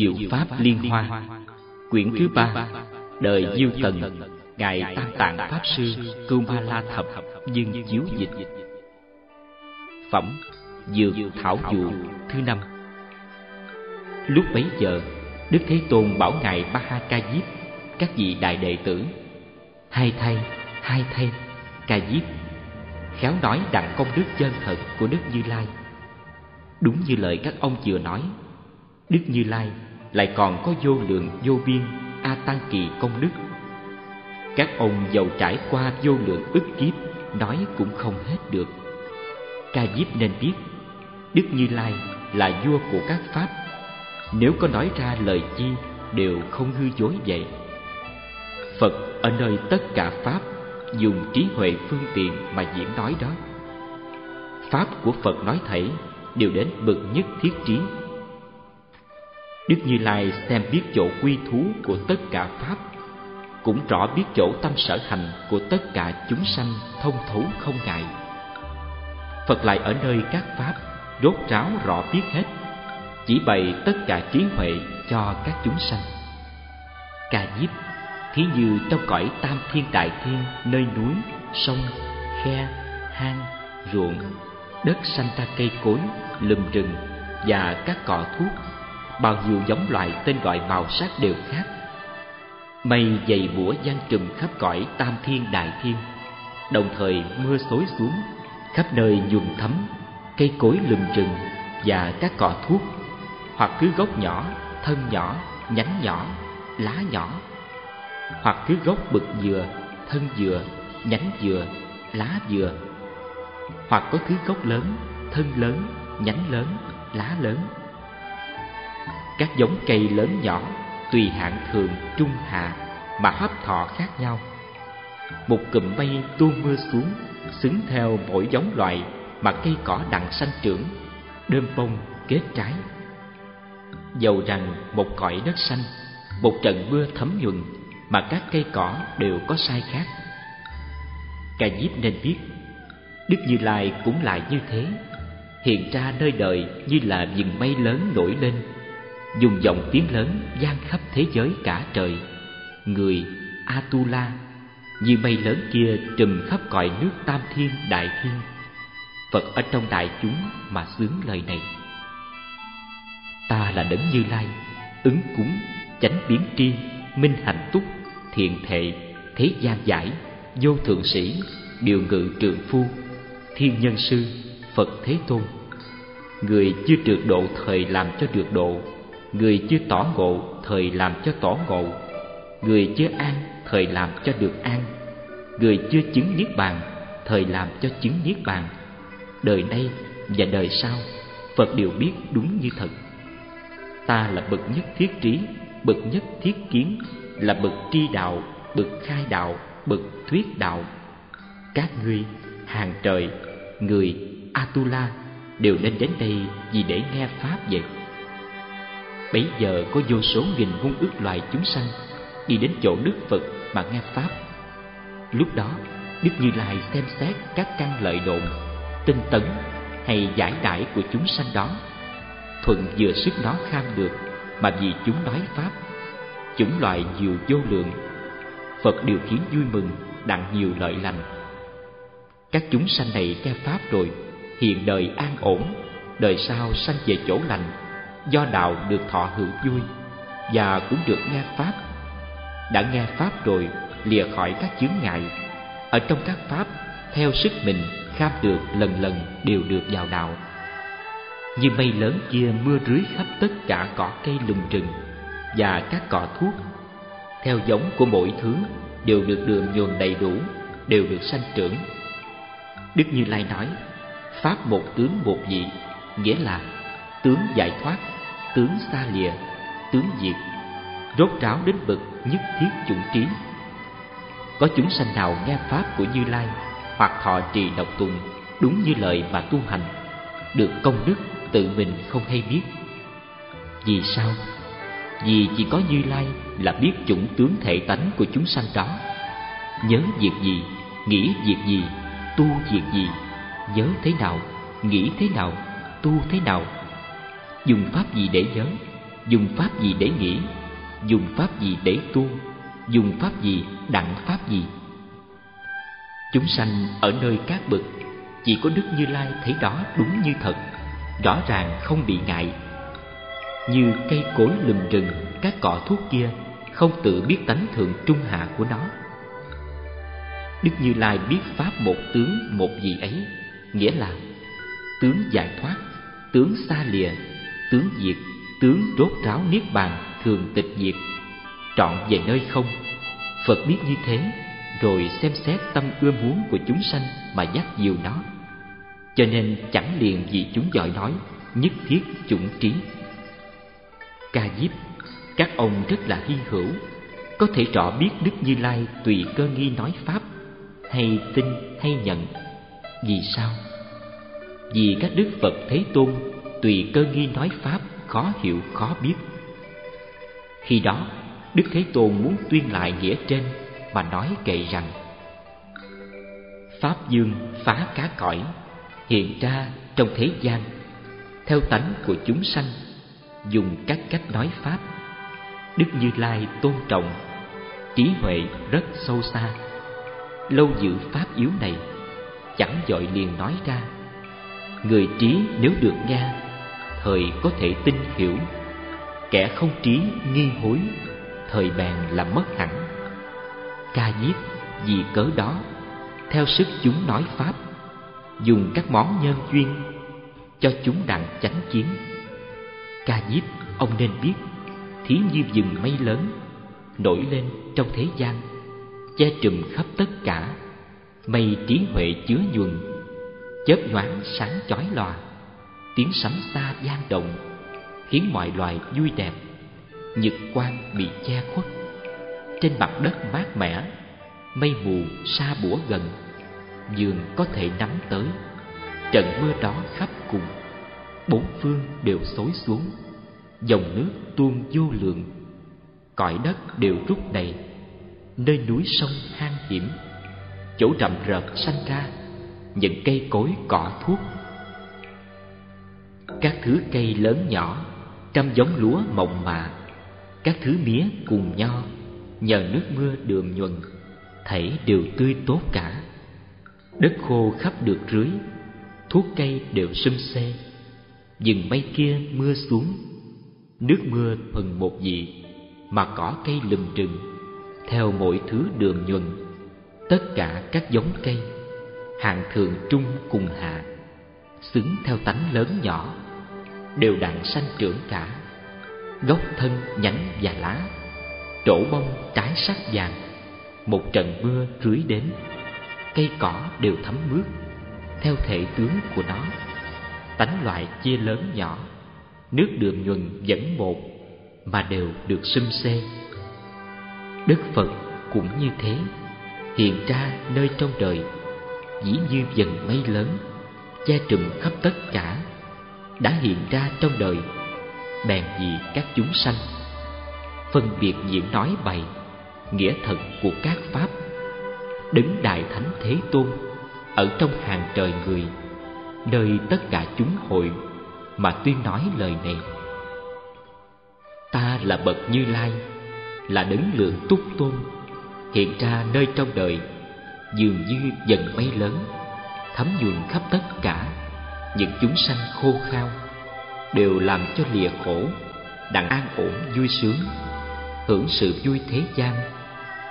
Diệu Pháp Liên Hoa. Quyển thứ ba Đời Diêu Tần Ngài Tam Tạng Pháp Sư Cưu Ma La Thập Dương Chiếu Dịch. Phẩm Dược Thảo Dụ thứ năm. Lúc bấy giờ Đức Thế Tôn bảo Ngài Ba Ha Ca Diếp Các vị đại đệ tử Hai thay, hai thay Ca Diếp Khéo nói đặng công đức chân thật của Đức Như Lai. Đúng như lời các ông vừa nói Đức Như Lai lại còn có vô lượng vô biên A Tăng Kỳ công đức. Các ông giàu trải qua vô lượng ức kiếp Nói cũng không hết được. Ca Diếp nên biết, Đức Như Lai là vua của các Pháp. Nếu có nói ra lời chi Đều không hư dối vậy. Phật ở nơi tất cả Pháp Dùng trí huệ phương tiện mà diễn nói đó. Pháp của Phật nói thảy Đều đến bậc nhất thiết trí. Đức Như Lai xem biết chỗ quy thú của tất cả Pháp Cũng rõ biết chỗ tâm sở hành của tất cả chúng sanh thông thấu không ngại. Phật lại ở nơi các Pháp rốt ráo rõ biết hết Chỉ bày tất cả trí huệ cho các chúng sanh. Ca diếp thí như trong cõi tam thiên đại thiên Nơi núi, sông, khe, hang, ruộng Đất sanh ra cây cối, lùm rừng và các cỏ thuốc bao nhiêu giống loại tên gọi màu sắc đều khác. Mây dày bủa giăng trùm khắp cõi tam thiên đại thiên. Đồng thời mưa xối xuống, khắp nơi nhuộm thấm, cây cối lùm rừng và các cỏ thuốc. Hoặc cứ gốc nhỏ, thân nhỏ, nhánh nhỏ, lá nhỏ. Hoặc cứ gốc bực dừa, thân dừa, nhánh dừa, lá dừa. Hoặc có thứ gốc lớn, thân lớn, nhánh lớn, lá lớn các giống cây lớn nhỏ, tùy hạng thường, trung hạ, mà hấp thọ khác nhau. Một cụm mây tuôn mưa xuống, xứng theo mỗi giống loại mà cây cỏ đặng sanh trưởng, đơm bông kết trái. Dầu rằng một cõi đất xanh, một trận mưa thấm nhuần mà các cây cỏ đều có sai khác. Ca diếp nên biết, đức như lai cũng lại như thế. Hiện ra nơi đời như là vừng mây lớn nổi lên dùng giọng tiếng lớn gian khắp thế giới cả trời. Người atula, như mây lớn kia trùm khắp cõi nước tam thiên đại thiên. Phật ở trong đại chúng mà sướng lời này. Ta là đấng như lai, ứng cúng, chánh biến tri, minh hạnh túc, thiện thệ, thế gian giải, vô thượng sĩ, điều ngự trường phu, thiên nhân sư, phật thế tôn. Người chưa được độ thời làm cho được độ người chưa tỏ ngộ, thời làm cho tỏ ngộ. Người chưa an, thời làm cho được an. Người chưa chứng niết bàn, thời làm cho chứng niết bàn. Đời nay và đời sau, phật đều biết đúng như thật. Ta là bậc nhất thiết trí, bậc nhất thiết kiến, là bậc tri đạo, bậc khai đạo, bậc thuyết đạo. Các ngươi, hàng trời, người atula đều nên đến đây vì để nghe pháp vậy bấy giờ có vô số nghìn muôn ước loài chúng sanh đi đến chỗ đức phật mà nghe pháp. Lúc đó, đức như lai xem xét các căn lợi đồn, tinh tấn hay giải đãi của chúng sanh đó. Thuận vừa sức nó kham được mà vì chúng nói pháp chủng loại nhiều vô lượng. Phật điều khiến vui mừng, đặng nhiều lợi lành. Các chúng sanh này nghe pháp rồi, hiện đời an ổn, đời sau sanh về chỗ lành do đạo được thọ hữu vui và cũng được nghe pháp. Đã nghe pháp rồi, lìa khỏi các chướng ngại. Ở trong các pháp, theo sức mình, kham được lần lần đều được vào đạo. Như mây lớn kia mưa rưới khắp tất cả cỏ cây lùm rừng và các cỏ thuốc, theo giống của mỗi thứ đều được đường nhồn đầy đủ, đều được sanh trưởng. Đức như lai nói, pháp một tướng một vị, nghĩa là tướng giải thoát, tướng xa lìa, tướng diệt, rốt ráo đến bậc nhất thiết chủng trí. Có chúng sanh nào nghe pháp của như lai hoặc thọ trì độc tùng đúng như lời mà tu hành, được công đức tự mình không hay biết? Vì sao? Vì chỉ có như lai là biết chủng tướng thể tánh của chúng sanh đó. Nhớ việc gì, nghĩ việc gì, tu việc gì, nhớ thế nào, nghĩ thế nào, tu thế nào dùng pháp gì để nhớ? Dùng pháp gì để nghĩ? Dùng pháp gì để tu? Dùng pháp gì, đặng pháp gì? Chúng sanh ở nơi các bực chỉ có đức như lai thấy đó đúng như thật, rõ ràng không bị ngại. Như cây cối lùm rừng, các cọ thuốc kia không tự biết tánh thượng trung hạ của nó. Đức như lai biết pháp một tướng một gì ấy, nghĩa là tướng giải thoát, tướng xa lìa tướng diệt tướng rốt ráo niết bàn thường tịch diệt trọn về nơi không, phật biết như thế, rồi xem xét tâm ưa muốn của chúng sanh mà dắt dìu nó. Cho nên chẳng liền vì chúng giỏi nói, nhất thiết chủng trí. Ca diếp, các ông rất là hy hữu, có thể rõ biết đức như lai tùy cơ nghi nói pháp, hay tin hay nhận. Vì sao? Vì các đức phật thế tôn tùy cơ nghi nói pháp, khó hiểu, khó biết. Khi đó, đức thế tôn muốn tuyên lại nghĩa trên mà nói kệ rằng, pháp dương phá cá cõi, hiện ra trong thế gian, theo tánh của chúng sanh, dùng các cách nói pháp. Đức như lai tôn trọng, trí huệ rất sâu xa. Lâu giữ pháp yếu này, chẳng dội liền nói ra, người trí nếu được nghe thời có thể tin hiểu. Kẻ không trí nghi hối, thời bèn làm mất hẳn. Ca diếp vì cớ đó, theo sức chúng nói pháp, dùng các món nhân duyên cho chúng đặng chánh chiến ca diếp ông nên biết, thí như rừng mây lớn, nổi lên trong thế gian, che trùm khắp tất cả. Mây trí huệ chứa nhuần, chớp nhoáng sáng chói lòa tiếng sấm xa gian động, khiến mọi loài vui đẹp, nhật quang bị che khuất. Trên mặt đất mát mẻ, mây mù xa bủa gần giường có thể nắm tới. Trận mưa đó khắp cùng, bốn phương đều xối xuống, dòng nước tuôn vô lượng. Cõi đất đều rút đầy, nơi núi sông hang hiểm. Chỗ rậm rợt sanh ra, những cây cối cỏ thuốc các thứ cây lớn nhỏ, trăm giống lúa mộng mạ các thứ mía cùng nho, nhờ nước mưa đường nhuần, thảy đều tươi tốt cả. Đất khô khắp được rưới, thuốc cây đều sum xê rừng mây kia mưa xuống, nước mưa thuần một vị mà cỏ cây lùm rừng theo mỗi thứ đường nhuần, tất cả các giống cây, hạng thường trung cùng hạ, xứng theo tánh lớn nhỏ đều đặn sanh trưởng cả. Gốc thân nhánh và lá, trổ bông trái sắc vàng, một trận mưa rưới đến, cây cỏ đều thấm mướt, theo thể tướng của nó. Tánh loại chia lớn nhỏ, nước đường nhuần vẫn một mà đều được xum xê. Đức phật cũng như thế, hiện ra nơi trong đời, dĩ như dần mây lớn, che trùm khắp tất cả đã hiện ra trong đời, bèn vì các chúng sanh. Phân biệt diễn nói bày, nghĩa thật của các pháp. Đứng đại thánh thế tôn, ở trong hàng trời người, nơi tất cả chúng hội mà tuyên nói lời này. Ta là bậc như lai, là đấng lượng túc tôn, hiện ra nơi trong đời, dường như dần mây lớn, thấm nhuần khắp tất cả những chúng sanh khô khao đều làm cho lìa khổ, đặng an ổn vui sướng, hưởng sự vui thế gian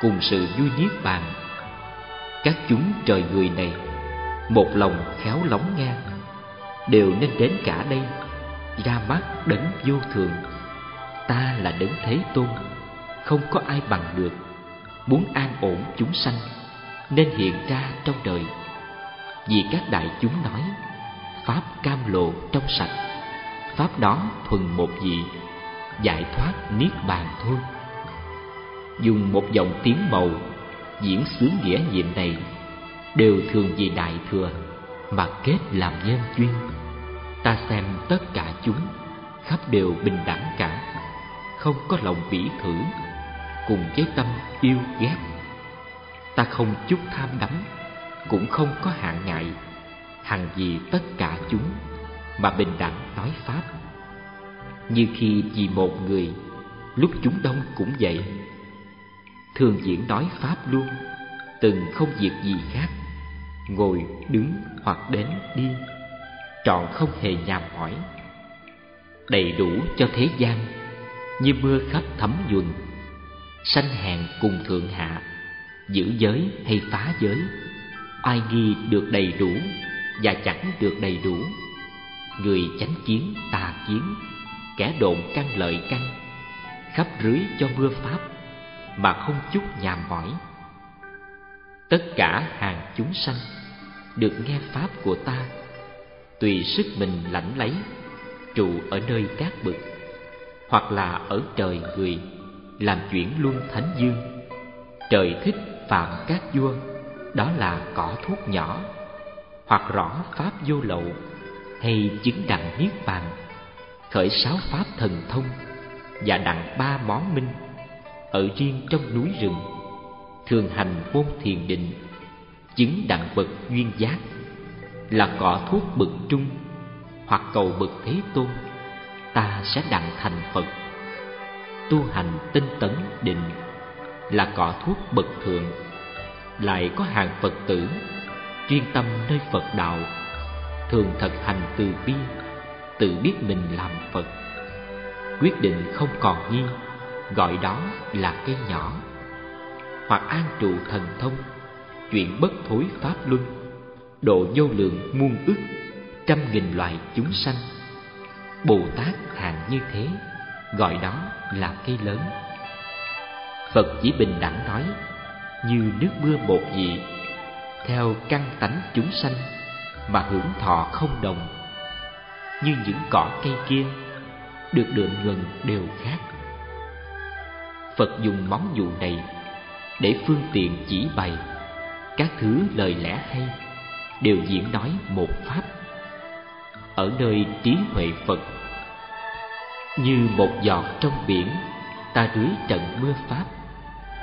cùng sự vui niết bàn. Các chúng trời người này một lòng khéo lóng ngang, đều nên đến cả đây, ra mắt đấng vô thường. Ta là đấng thế tôn, không có ai bằng được. Muốn an ổn chúng sanh nên hiện ra trong đời. Vì các đại chúng nói pháp cam lộ trong sạch. Pháp đó thuần một vị, giải thoát niết bàn thôi. Dùng một dòng tiếng màu, diễn xướng nghĩa nhiệm này, đều thường vì đại thừa mà kết làm nhân duyên. Ta xem tất cả chúng, khắp đều bình đẳng cả, không có lòng bỉ thử, cùng với tâm yêu ghét. Ta không chút tham đắm, cũng không có hạn ngại hằng vì tất cả chúng mà bình đẳng nói pháp. Như khi vì một người Lúc chúng đông cũng vậy. Thường diễn nói Pháp luôn Từng không việc gì khác Ngồi, đứng hoặc đến đi Trọn không hề nhàm mỏi. Đầy đủ cho thế gian Như mưa khắp thấm nhuần Sanh hèn cùng thượng hạ Giữ giới hay phá giới Ai nghi được đầy đủ và chẳng được đầy đủ. Người chánh kiến, tà kiến, Kẻ độn căn lợi căn Khắp rưới cho mưa pháp Mà không chút nhàm mỏi. Tất cả hàng chúng sanh Được nghe pháp của ta, Tùy sức mình lãnh lấy, Trụ ở nơi cát bực Hoặc là ở trời người, Làm chuyển luân thánh dương. Trời thích phạm các vua, Đó là cỏ thuốc nhỏ. Hoặc rõ pháp vô lậu, Hay chứng đặng niết bàn, Khởi sáu pháp thần thông, Và đặng ba món minh, Ở riêng trong núi rừng, Thường hành môn thiền định, Chứng đặng bậc duyên giác, Là cỏ thuốc bậc trung, Hoặc cầu bậc thế tôn, Ta sẽ đặng thành Phật. Tu hành tinh tấn định là cỏ thuốc bậc thượng, lại có hàng phật tử chuyên tâm nơi phật đạo, thường thực hành từ bi, tự biết mình làm phật. Quyết định không còn nghi, gọi đó là cây nhỏ. Hoặc an trụ thần thông chuyện bất thối pháp luân, độ vô lượng muôn ức, trăm nghìn loại chúng sanh. Bồ tát hạng như thế, gọi đó là cây lớn. Phật chỉ bình đẳng nói, Như nước mưa một vị theo căn tánh chúng sanh Mà hưởng thọ không đồng, Như những cỏ cây kia Được đượm gần đều khác. Phật dùng món dụ này Để phương tiện chỉ bày Các thứ lời lẽ hay, Đều diễn nói một pháp. Ở nơi trí huệ Phật, Như một giọt trong biển, Ta rưới trận mưa Pháp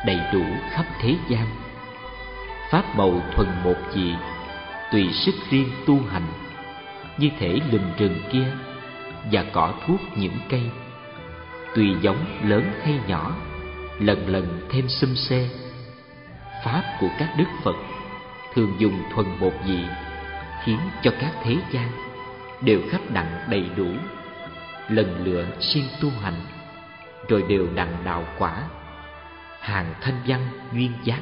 đầy đủ khắp thế gian pháp màu thuần một dị tùy sức riêng tu hành, như thể lùm rừng kia, và cỏ thuốc những cây. Tùy giống lớn hay nhỏ, lần lần thêm xum xê. Pháp của các đức phật thường dùng thuần một dị khiến cho các thế gian đều khắp đặng đầy đủ. Lần lựa siêng tu hành, rồi đều đặng đạo quả, hàng thanh văn duyên giác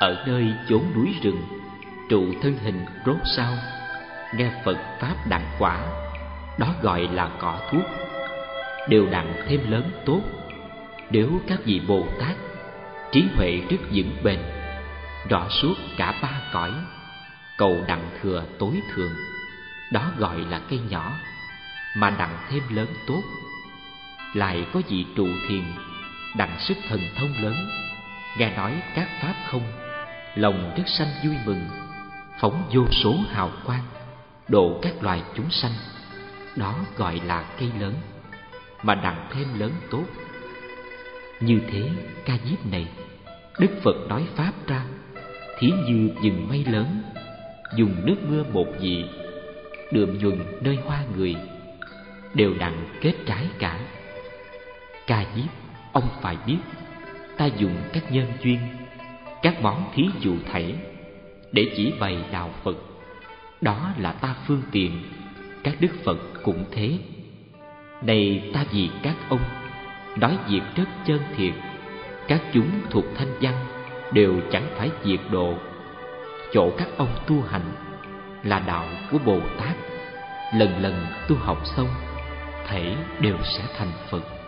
ở nơi chốn núi rừng, trụ thân hình rốt sao nghe phật pháp đặng quả, đó gọi là cỏ thuốc. Đều đặng thêm lớn tốt. Nếu các vị bồ tát trí huệ rất vững bền, rõ suốt cả ba cõi, cầu đặng thừa tối thường đó gọi là cây nhỏ, mà đặng thêm lớn tốt. Lại có vị trụ thiền, đặng sức thần thông lớn, nghe nói các pháp không? Lòng rất sanh vui mừng, phóng vô số hào quang, độ các loài chúng sanh. Đó gọi là cây lớn, mà đặng thêm lớn tốt. Như thế, ca diếp này, đức phật nói pháp ra, thí như dừng mây lớn, dùng nước mưa một vị đượm nhuần nơi hoa người, đều đặng kết trái cả. Ca diếp, ông phải biết, ta dùng các nhân duyên các món thí dụ thể, để chỉ bày đạo phật, đó là ta phương tiện, các đức phật cũng thế. Này ta vì các ông nói việc rất chân thiệt, các chúng thuộc thanh văn đều chẳng phải diệt độ. Chỗ các ông tu hành là đạo của bồ tát, lần lần tu học xong, thể đều sẽ thành phật.